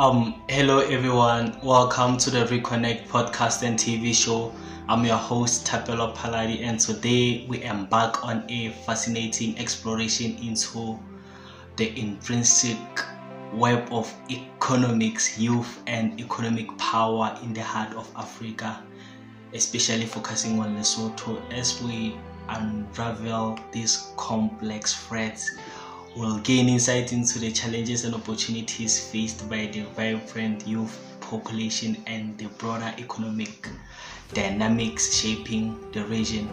Um, hello everyone. Welcome to the Reconnect podcast and TV show. I'm your host Thapelo Phalali, and today we embark on a fascinating exploration into the intrinsic web of economics, youth, and economic power in the heart of Africa, especially focusing on Lesotho as we unravel these complex threads will gain insight into the challenges and opportunities faced by the vibrant youth population and the broader economic dynamics shaping the region.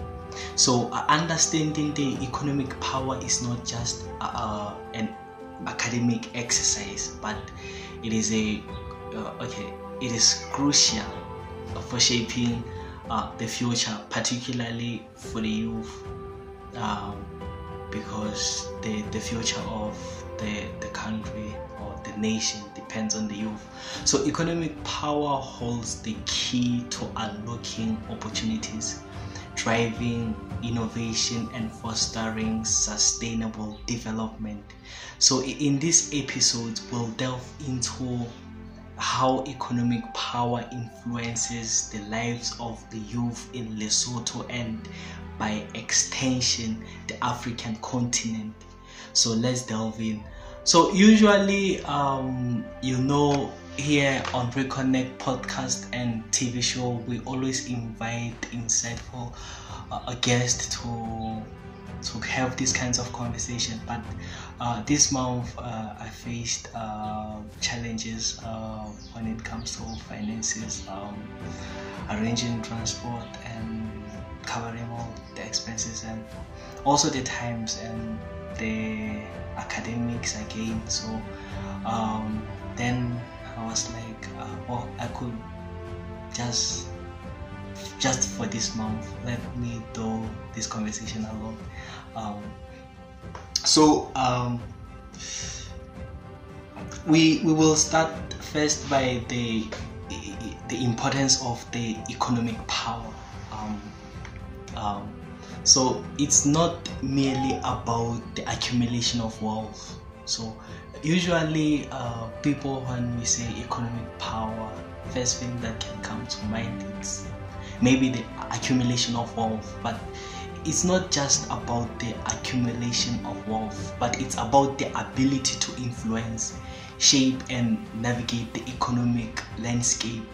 So, uh, understanding the economic power is not just uh, an academic exercise, but it is a uh, okay, it is crucial for shaping uh, the future, particularly for the youth. Um, because the, the future of the, the country or the nation depends on the youth. So, economic power holds the key to unlocking opportunities, driving innovation, and fostering sustainable development. So, in this episode, we'll delve into how economic power influences the lives of the youth in Lesotho and by extension the African continent. So let's delve in. So usually, um, you know, here on Reconnect podcast and TV show, we always invite insightful uh, a guest to to have these kinds of conversation. But uh, this month, uh, I faced uh, challenges uh, when it comes to finances, um, arranging transport and covering all the expenses and also the times and the academics again. So um, then I was like, uh, oh, I could just just for this month let me do this conversation alone. Um, so um, we we will start first by the the importance of the economic power. Um, um, so it's not merely about the accumulation of wealth. So usually uh, people when we say economic power, first thing that can come to mind is maybe the accumulation of wealth, but it's not just about the accumulation of wealth, but it's about the ability to influence, shape, and navigate the economic landscape.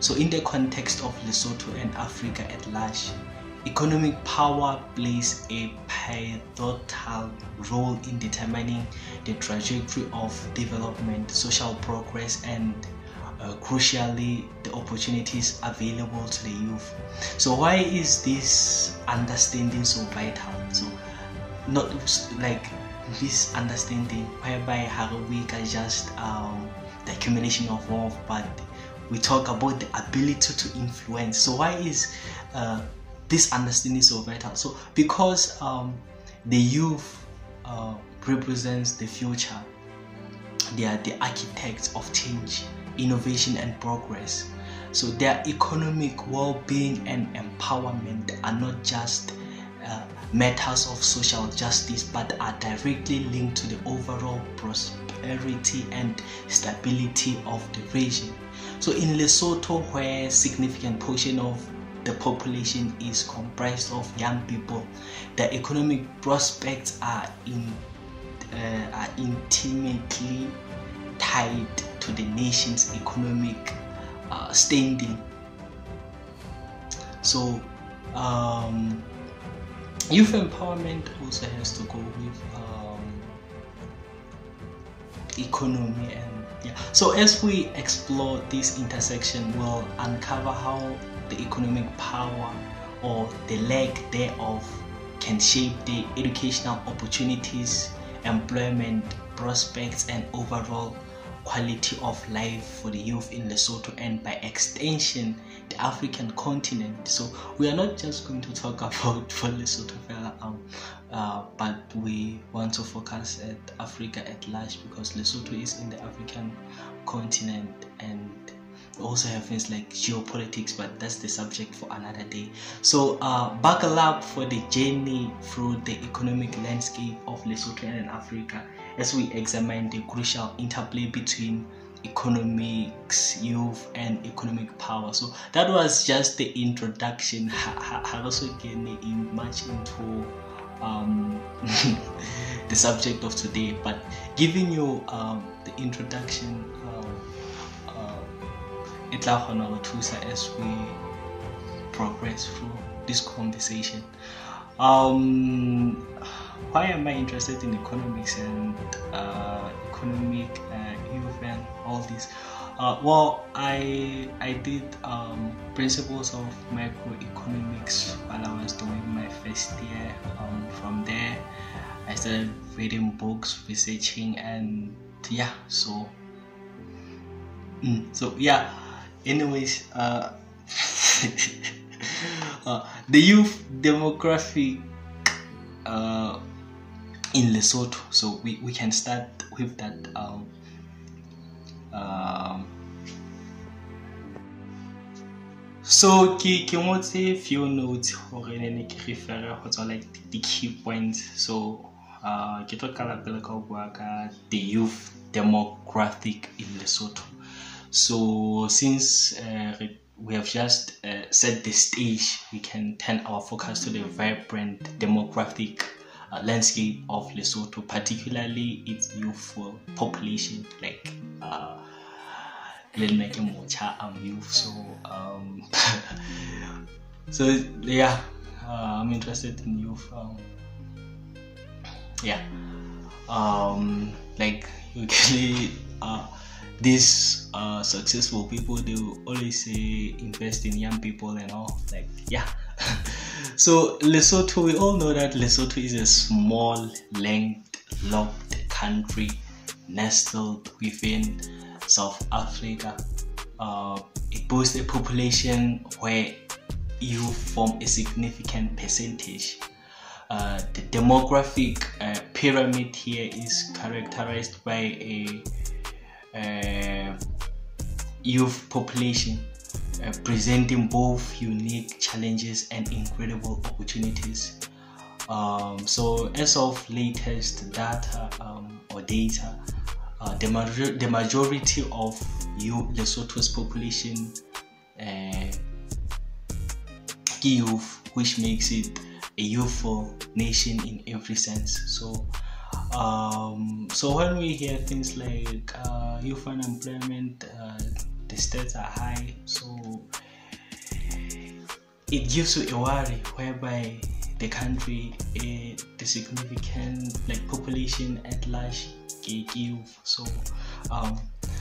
So, in the context of Lesotho and Africa at large, Economic power plays a pivotal role in determining the trajectory of development, social progress, and uh, crucially the opportunities available to the youth. So why is this understanding so vital? So not like this understanding whereby we can just um, the accumulation of wealth, but we talk about the ability to influence. So why is uh, this understanding so vital. So because um, the youth uh, represents the future, they are the architects of change, innovation, and progress. So their economic well-being and empowerment are not just uh, matters of social justice, but are directly linked to the overall prosperity and stability of the region. So in Lesotho, where significant portion of the population is comprised of young people. The economic prospects are in uh, are intimately tied to the nation's economic uh, standing. So, um, youth empowerment also has to go with um, economy and yeah. So as we explore this intersection, we'll uncover how the economic power or the lack thereof can shape the educational opportunities, employment prospects, and overall quality of life for the youth in Lesotho and by extension the African continent. So we are not just going to talk about for Lesotho, um, uh, but we want to focus at Africa at large because Lesotho is in the African continent and also have things like geopolitics, but that's the subject for another day. So, uh, buckle up for the journey through the economic landscape of Lesotho and Africa as we examine the crucial interplay between economics, youth, and economic power. So that was just the introduction. I also get much into um, the subject of today, but giving you um, the introduction, uh, uh, it as we progress through this conversation. Um, why am I interested in economics and uh, economic uh, youth and all this? Uh, well, I I did um, principles of microeconomics while I was doing my first year. Um, from there, I started reading books, researching, and yeah. So, mm, so yeah. Anyways, uh, uh, the youth demographic uh, in Lesotho. So we, we can start with that. Um, um, so ke ke ngotse few notes gore ne ne ke refere like the key points so uh ke tlo kala pele ka bua ka the youth demographic in Lesotho so since uh, we have just uh, set the stage, we can turn our focus to the vibrant demographic uh, landscape of Lesotho, particularly its youthful population. Like, uh, I'm youth, so um, so yeah, uh, I'm interested in youth. Um, yeah, um, like usually. Uh, these uh, successful people they will always say invest in young people and all like yeah. So lesotho we all know that lesotho is a small landlocked country nestled within south africa. Uh, it boasts a population where you form a significant percentage. Uh, the demographic uh, pyramid here is characterized by a youth population, uh, presenting both unique challenges and incredible opportunities. Um, so, as of latest data um, or data, uh, the, major- the majority of you Lesotho's population uh, youth, which makes it a youthful nation in every sense. So, um, so when we hear things like uh, youth unemployment, uh, the stats are high, so it gives you a worry whereby the country, uh, the significant like population at large, youth. So, um,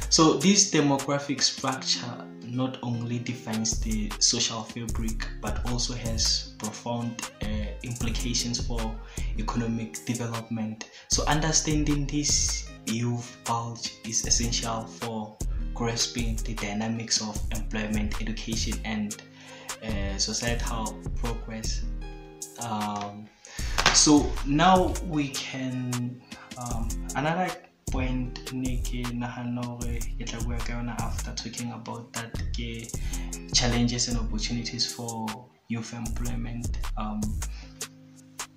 so this demographic structure not only defines the social fabric but also has profound uh, implications for economic development. So understanding this youth bulge is essential for grasping the dynamics of employment, education, and uh, societal progress. Um, so now we can um, another point ne ke nagana gore ke tla bua ka yona after talking about that ke challenges and opportunities for youth employment. Um,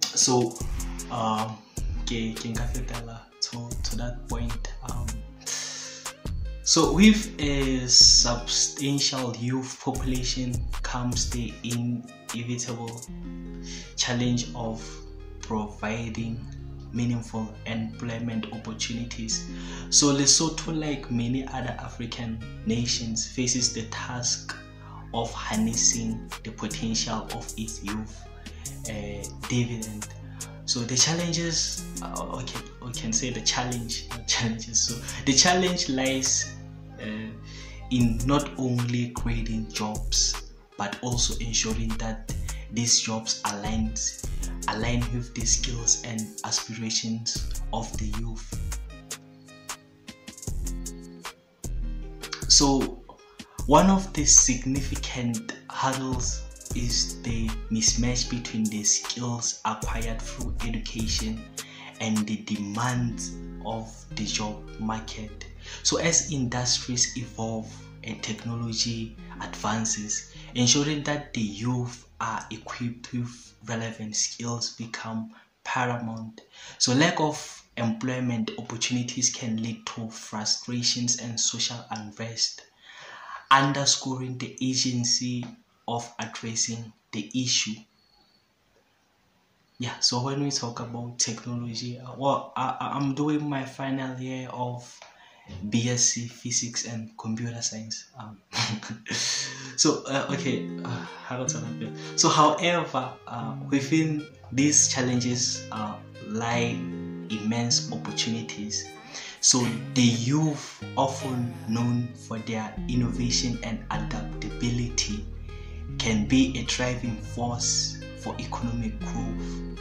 so um, ke ke nka fetela to, to that point. Um, so with a substantial youth population comes the inevitable challenge of providing meaningful employment opportunities. So Lesotho, like many other African nations, faces the task of harnessing the potential of its youth uh, dividend. So the challenges, uh, okay, we can say the challenge, challenges. So the challenge lies uh, in not only creating jobs, but also ensuring that these jobs align align with the skills and aspirations of the youth. So, one of the significant hurdles is the mismatch between the skills acquired through education and the demands of the job market. So, as industries evolve and technology advances, ensuring that the youth are equipped with relevant skills become paramount. So lack of employment opportunities can lead to frustrations and social unrest, underscoring the agency of addressing the issue. Yeah, so when we talk about technology, well, I, I'm doing my final year of BSc Physics and Computer Science. Um, so uh, okay, uh, to So, however, uh, within these challenges uh, lie immense opportunities. So the youth, often known for their innovation and adaptability, can be a driving force for economic growth.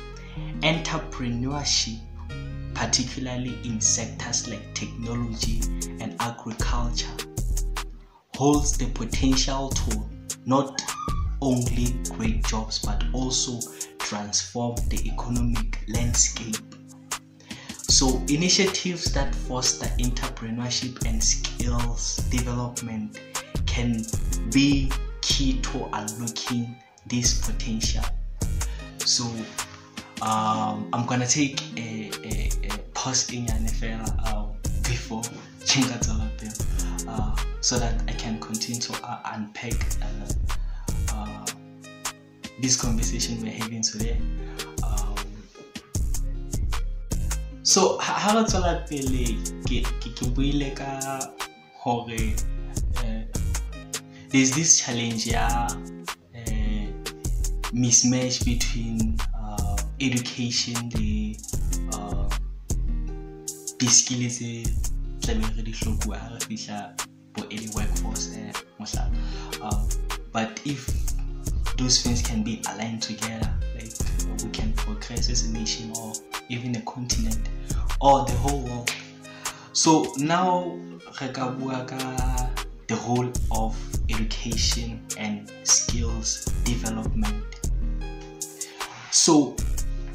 Entrepreneurship particularly in sectors like technology and agriculture, holds the potential to not only create jobs but also transform the economic landscape. So, initiatives that foster entrepreneurship and skills development can be key to unlocking this potential. So, um, I'm gonna take a, a, in fela uh, before uh, so that I can continue to uh, unpack uh, uh, this conversation we're having today. Um, so ha re tswela pele ke buile ka hore uh, there's this challenge ya mismatch between education le uh, di-skill tse tlamehile re di hlokua ha re fihla bo early workforce eh, mohlala. Um, but if those things can be aligned together like we can progress as a nation or even a continent or the whole world. So now re ka bua ka the role of education and skills development. So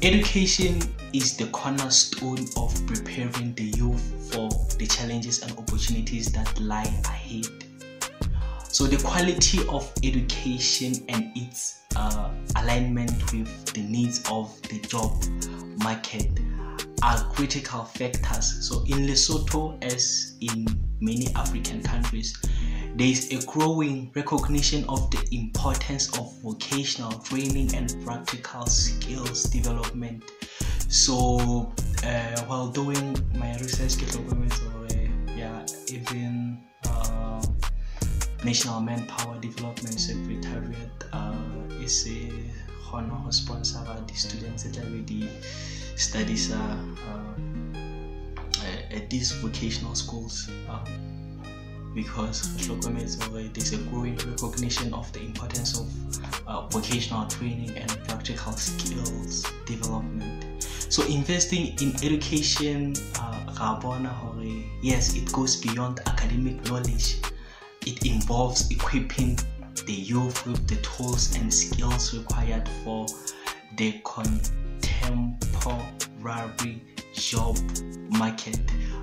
Education is the cornerstone of preparing the youth for the challenges and opportunities that lie ahead. So, the quality of education and its uh, alignment with the needs of the job market are critical factors. So, in Lesotho, as in many African countries, there is a growing recognition of the importance of vocational training and practical skills development. So, uh, while doing my research, yeah, even uh, National Manpower Development Secretariat uh, is a honor ho sponsor the students that already studies uh, uh, at these vocational schools. Uh, because there's a growing recognition of the importance of uh, vocational training and practical skills development. So investing in education, uh, yes, it goes beyond academic knowledge. It involves equipping the youth with the tools and skills required for the contemporary job market.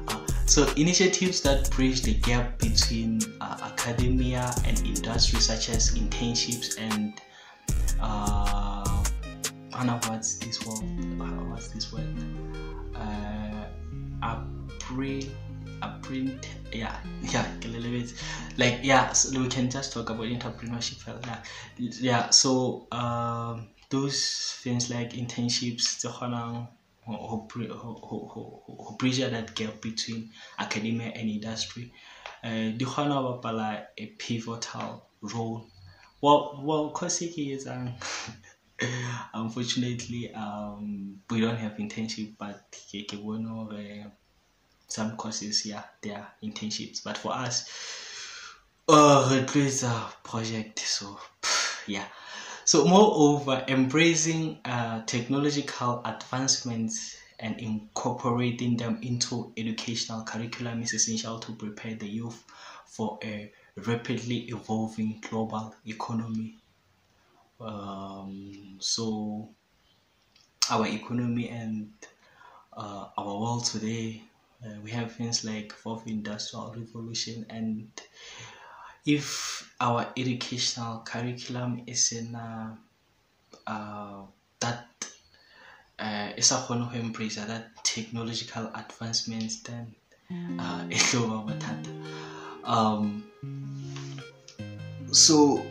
Uh, so initiatives that bridge the gap between uh, academia and industry, such as internships and uh, I what's this word? This word? Uh, apprint, apprint. Yeah, yeah, a little bit. Like yeah, so we can just talk about entrepreneurship. Yeah, yeah. So um, those things like internships, the who, who, who, bridge that gap between academia and industry uh, di kgona go bapala a pivotal role well well course is um, unfortunately um, we don't have internship but ke bone some courses yeah they are internships but for us uh it is a project so yeah so, moreover, embracing uh, technological advancements and incorporating them into educational curriculum is essential to prepare the youth for a rapidly evolving global economy. Um, so, our economy and uh, our world today, uh, we have things like fourth industrial revolution and if our educational curriculum is in uh, uh, that uh, e sa kgone go embrace that technological advancements then uh, e tlo ba bothata um so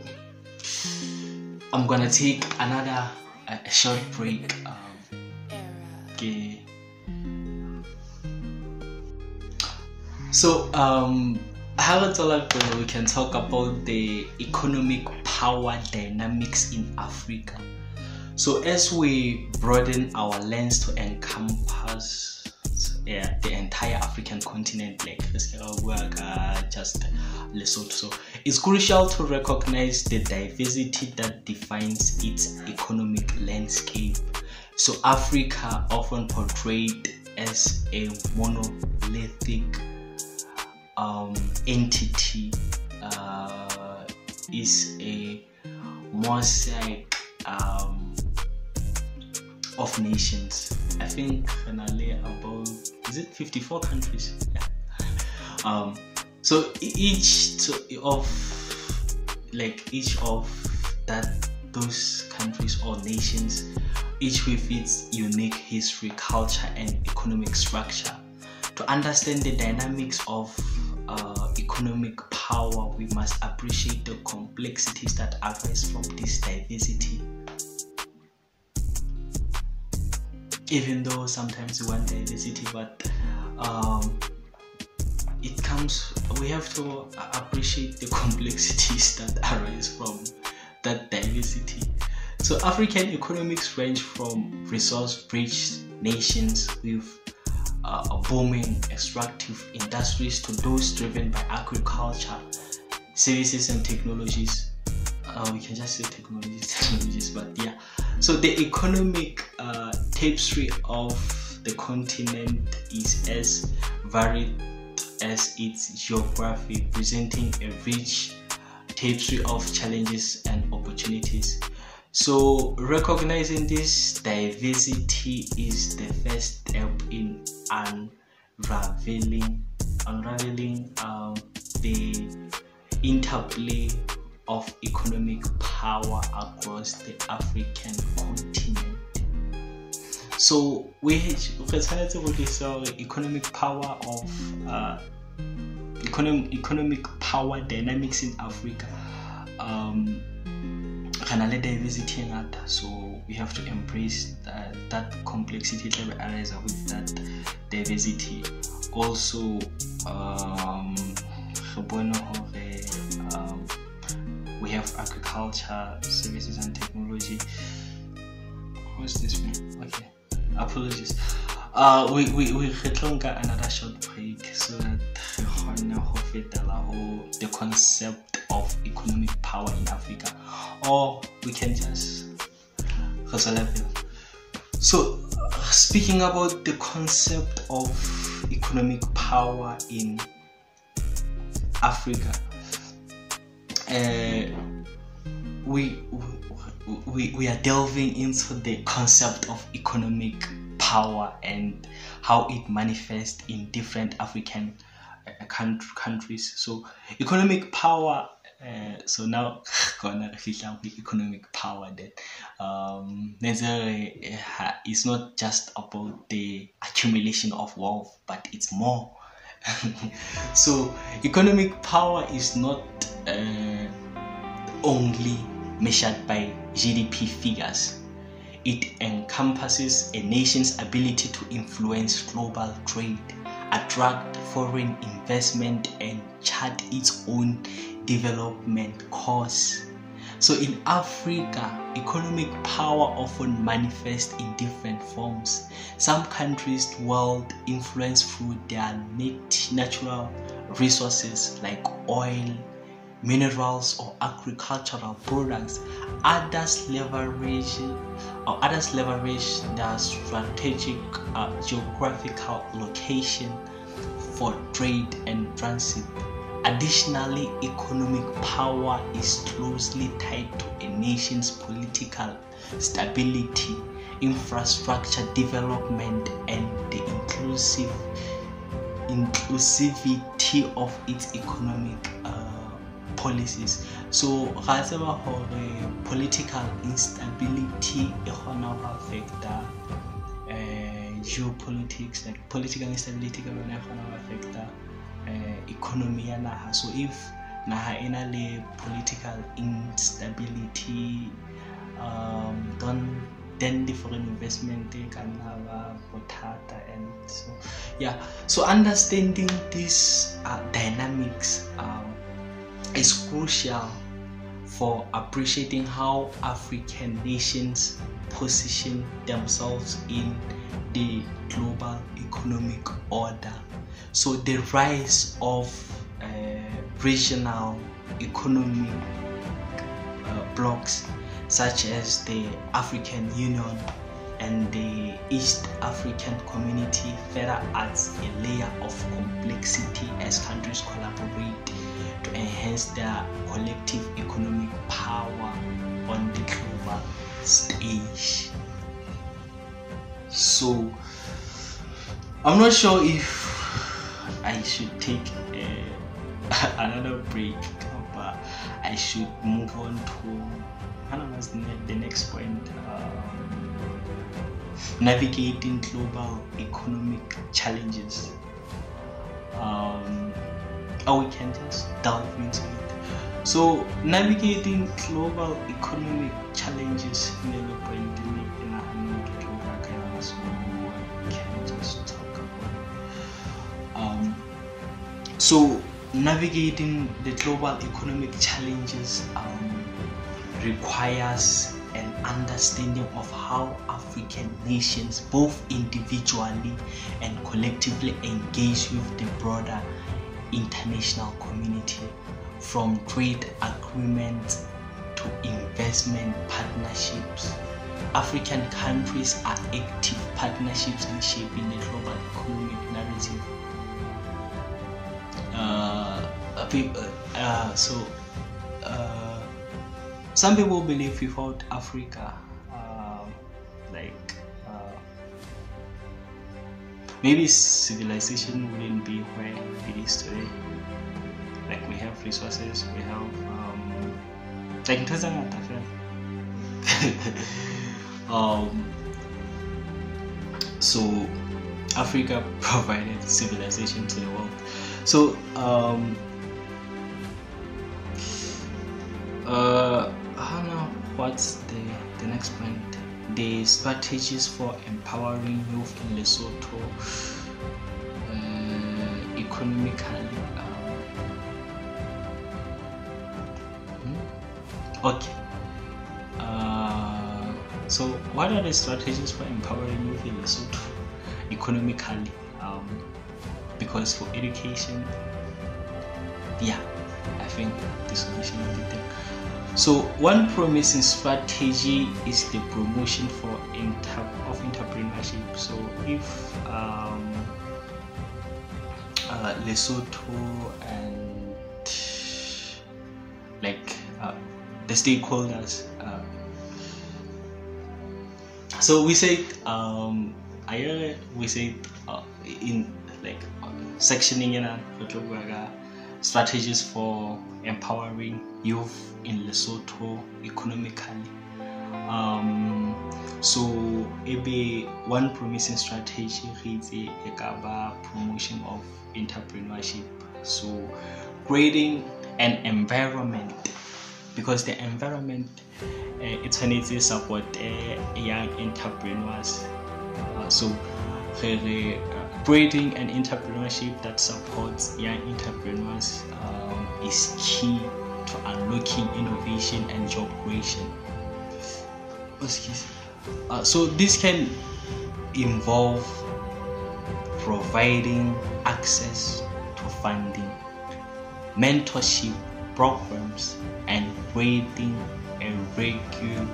i'm gonna take another uh, a short break um, okay. so um we can talk about the economic power dynamics in Africa. So as we broaden our lens to encompass yeah, the entire African continent, like just Lesotho, so it's crucial to recognize the diversity that defines its economic landscape. So Africa often portrayed as a monolithic um, entity uh, is a mosaic um, of nations. I think finally about is it 54 countries? Yeah. Um, so each of like each of that those countries or nations, each with its unique history, culture, and economic structure. To understand the dynamics of uh, economic power, we must appreciate the complexities that arise from this diversity. Even though sometimes we want diversity, but um, it comes, we have to appreciate the complexities that arise from that diversity. So, African economics range from resource rich nations with uh, booming extractive industries to those driven by agriculture, services, and technologies. Uh, we can just say technologies, technologies, but yeah. So the economic tapestry of the continent is as varied as its geography, presenting a rich tapestry of challenges and opportunities. So, recognizing this diversity is the first step in unraveling, unraveling um, the interplay of economic power across the African continent. So, we trying to the economic power of uh, economic, economic power dynamics in Africa. Um, re diversity ngata. So we have to embrace that, that complexity tla be arise with that diversity. Also um, um, we have agriculture services and technology. What's this one? Okay apologies. Uh, we, we, we another short break so that re kgone the concept of economic power in Africa. Or we can just so speaking about the concept of economic power in Africa uh, we, we we are delving into the concept of economic power and how it manifests in different African uh, countries. So, economic power uh, so now gonna fihla economic power that um it's not just about the accumulation of wealth but it's more so economic power is not uh, only measured by gdp figures it encompasses a nation's ability to influence global trade attract foreign investment and chart its own development course. So in Africa, economic power often manifests in different forms. Some countries' wealth influence through their natural resources like oil, minerals, or agricultural products. Others leverage or others leverage their strategic uh, geographical location for trade and transit. Additionally, economic power is closely tied to a nation's political stability, infrastructure development, and the inclusive inclusivity of its economic uh, policies. So, ga tseba political instability e kgona go affecta geopolitics like political instability ka yone e kgona go affecta uh, economy ya naga so if naga e na le political instability um, don't then the foreign investment can have a potata and so yeah so understanding these uh, dynamics um, is crucial for appreciating how african nations position themselves in the global economic order. So the rise of uh, regional economic uh, blocks such as the African Union and the East African Community further adds a layer of complexity as countries collaborate to enhance their collective economic power on the global stage. So, I'm not sure if I should take uh, another break, but I should move on to the next point. Um, navigating global economic challenges. Um, or we can just delve into it. So, navigating global economic challenges in the pandemic in a so we can just talk about. Um, so, navigating the global economic challenges. Um, requires an understanding of how African nations, both individually and collectively, engage with the broader international community, from trade agreements to investment partnerships. African countries are active partnerships in shaping the global economic narrative. Uh, uh, uh so, uh, some people believe without Africa, maybe civilization wouldn't be where it is today. Like we have resources, we have um, like um, so Africa provided civilization to the world. So um, The strategies for empowering youth in Lesotho uh, economically. Um? Okay. Uh, so, what are the strategies for empowering youth in Lesotho economically? Um, because for education, yeah, I think the solution is there. So one promising strategy is the promotion for inter- of entrepreneurship. So if um, uh, Lesotho and like uh, the stakeholders. Uh, so we say um, I we say uh, in like sectioning in a strategies for empowering youth in Lesotho economically. Um, so maybe one promising strategy is a promotion of entrepreneurship. So creating an environment because the environment uh, it to support uh, young entrepreneurs. Uh, so uh, creating an entrepreneurship that supports young entrepreneurs um, is key to unlocking innovation and job creation. Uh, so this can involve providing access to funding, mentorship programs, and creating a regulatory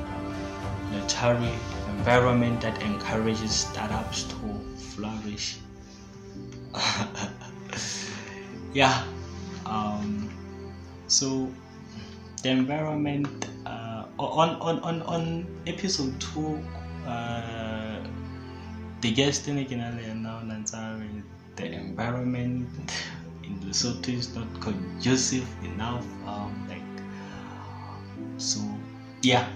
environment that encourages startups to flourish. yeah. Um, so the environment uh, on, on on on episode two uh, the guest in now the environment in Lesotho is not conducive enough um, like so yeah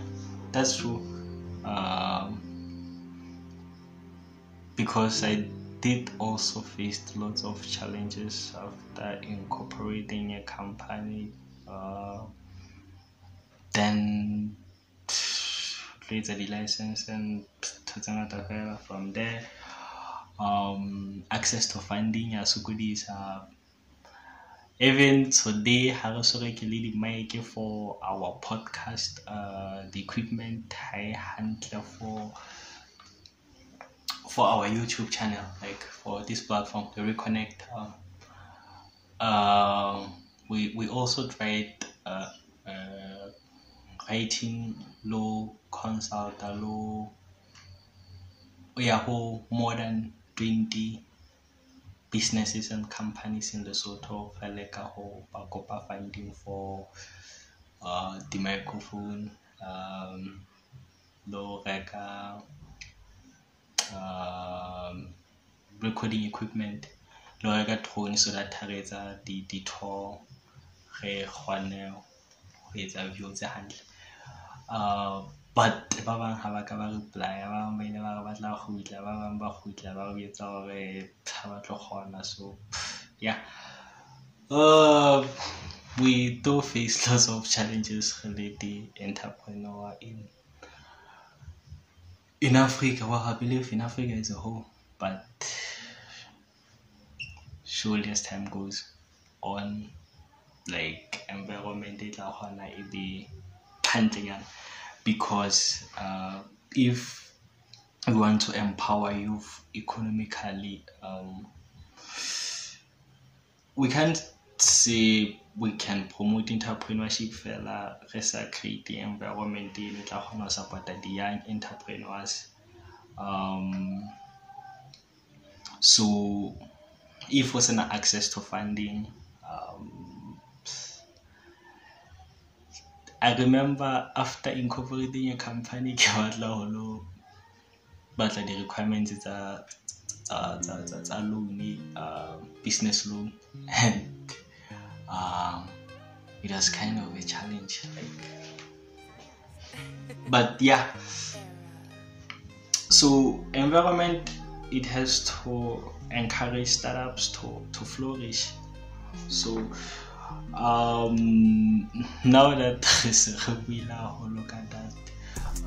that's true um, because I did also face lots of challenges after incorporating a company. Uh, then later the license and from there um, access to funding ya sokodisa even today ha re so reke le di-mic for our podcast uh, the equipment ha e hantle for for our youtube channel like for this platform the reconnect um, uh, we we also tried uh, uh, writing low consult low whole more than 20 businesses and companies in Lesotho fele ka ho ba kopa funding for uh, the microphone um, lo reka um, recording equipment le go reka drone so that ha re etsa di di tour re kgone go etsa view tse hantle. Uh, but ba bang ga ba ka ba reply ba bang ba ile ba re batla kgutla ba bang ba kgutla ba re etsa gore ga ba tlo kgona so yeah. Uh, we do face lots of challenges related entrepreneur in in Africa well I believe in Africa as a whole but surely as time goes on like environment e be hantlenyana because uh, if we want to empower youth economically, um, we can't say we can promote entrepreneurship fela re sa create environment e le tla kgona go supporta di-young entrepreneurs. Um, so if o sena access to funding um, I remember after incorporating a company ke batla ho lo batla di-requirements tsa tsa loan uh, business loan. and um, it was kind of a challenge like but yeah. So environment it has to encourage startups to to flourish. So um, now that we look at that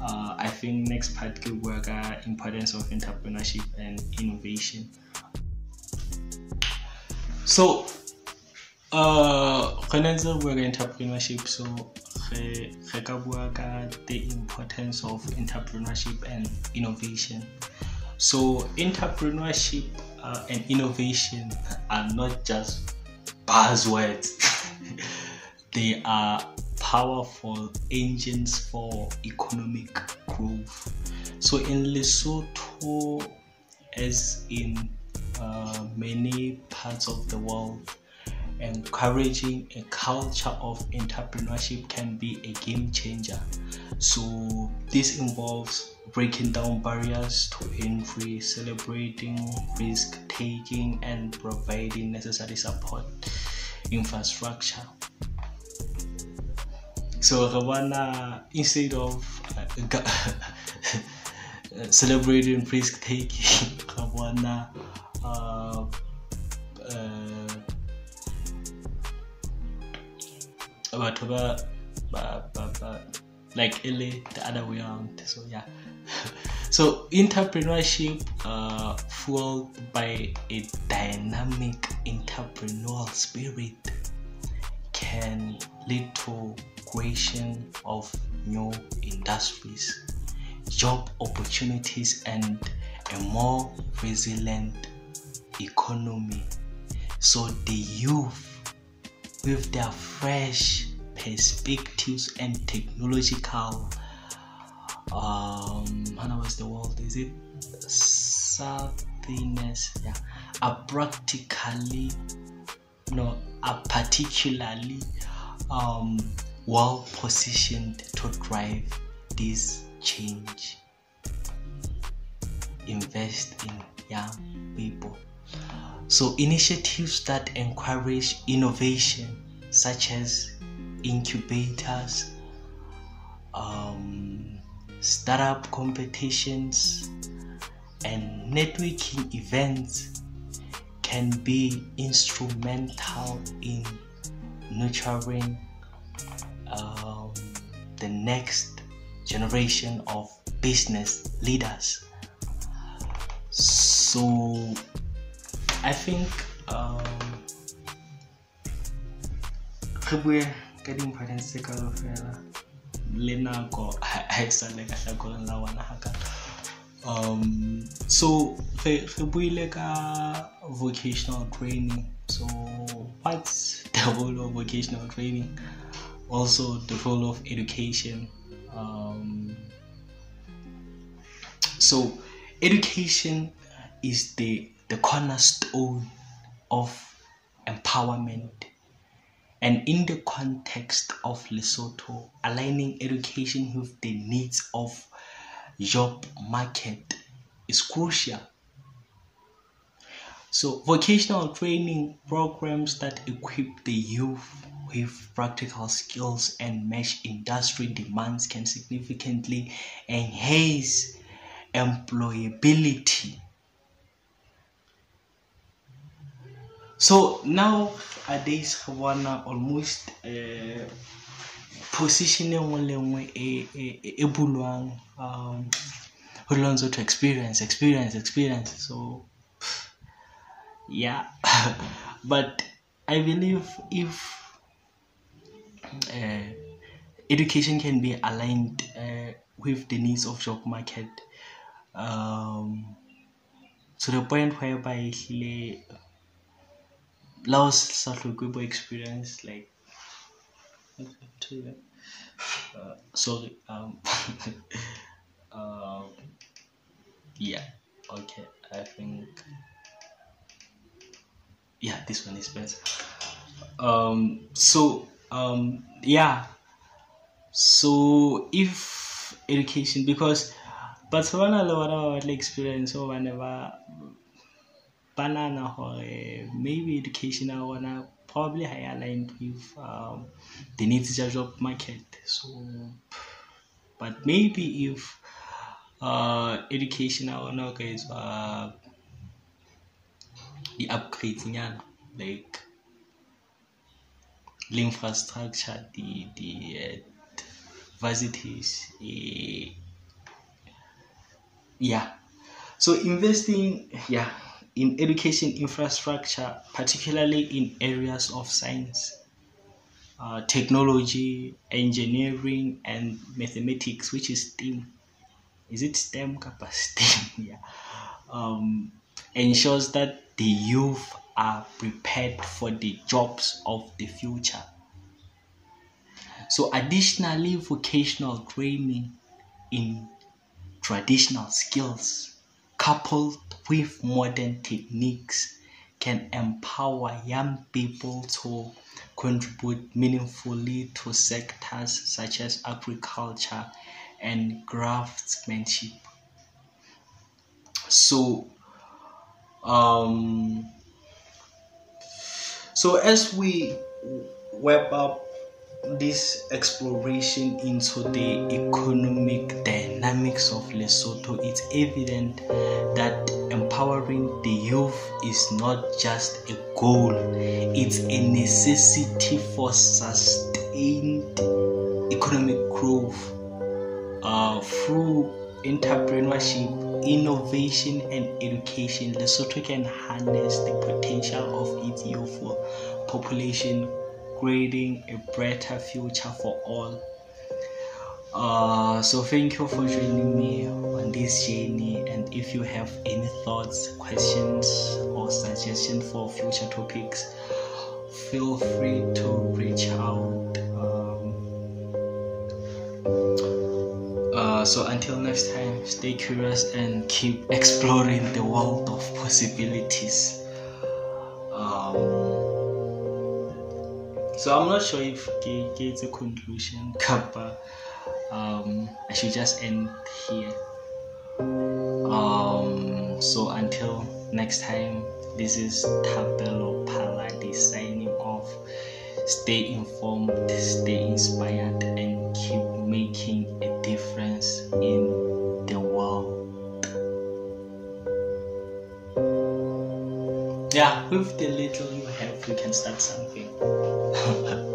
uh, I think next part could work uh, importance of entrepreneurship and innovation. So uh work entrepreneurship so re ka bua ka the importance of entrepreneurship and innovation so entrepreneurship uh, and innovation are not just buzzwords they are powerful engines for economic growth. So in Lesotho, as in uh, many parts of the world, encouraging a culture of entrepreneurship can be a game changer. So this involves breaking down barriers to entry, celebrating risk taking, and providing necessary support infrastructure. So Ravana, instead of uh, celebrating risk taking, Ravana uh, uh, ba. Like ele the other way around so yeah. So entrepreneurship uh, fueled by a dynamic entrepreneurial spirit can lead to creation of new industries job opportunities and a more resilient economy. So the youth with their fresh perspectives and technological um how was the world is it southiness yeah. Are practically no are particularly um well positioned to drive this change. Invest in young people. So, initiatives that encourage innovation, such as incubators, um, startup competitions, and networking events can be instrumental in nurturing um, the next generation of business leaders. So I think um, ka di-importance tse kalo fela le nako ha e sa le ka hlakoreng la bona hakalo um so re buile ka vocational training. So what's the role of vocational training? Also the role of education. Um, so education is the the cornerstone of empowerment and in the context of Lesotho, aligning education with the needs of job market is crucial. So vocational training programs that equip the youth with practical skills and match industry demands can significantly enhance employability. So now nowadays re bona almost uh, position e nngwe le nngwe e bulwang um ho to experience experience experience. So yeah. But i believe if uh, education can be aligned uh, with the needs of job market um, to the point whereby allows such a experience like uh, sorry um um yeah okay i think yeah this one is best. Um so um yeah so if education because but ba na le bona ba batla experience o ba ne ba banana hore maybe education ya rona probably high aligned with um, the needs of job market so but maybe if uh, education ya rona o ka etswa di-upgrades nyana the the uh. Uh, yeah, so investing, yeah, in education infrastructure, particularly in areas of science, uh, technology, engineering, and mathematics, which is STEM. Is it STEM? STEM, yeah. Um, ensures that the youth are prepared for the jobs of the future. So, additionally, vocational training in traditional skills coupled with modern techniques can empower young people to contribute meaningfully to sectors such as agriculture and craftsmanship. So, um, so, as we wrap up this exploration into the economic dynamics of Lesotho, it's evident that empowering the youth is not just a goal, it's a necessity for sustained economic growth uh, through entrepreneurship innovation and education, Lesotho can harness the potential of its youthful population, creating a brighter future for all. Uh, so thank you for joining me on this journey and if you have any thoughts questions or suggestions for future topics feel free to reach out Uh, so until next time, stay curious and keep exploring the world of possibilities. So I'm not sure if it's a conclusion, but um, I should just end here. Um, so until next time, this is Thapelo Phalali signing off. Stay informed, stay inspired, and keep making a difference in the world. yeah, with the little you have, you can start something. Ha ha.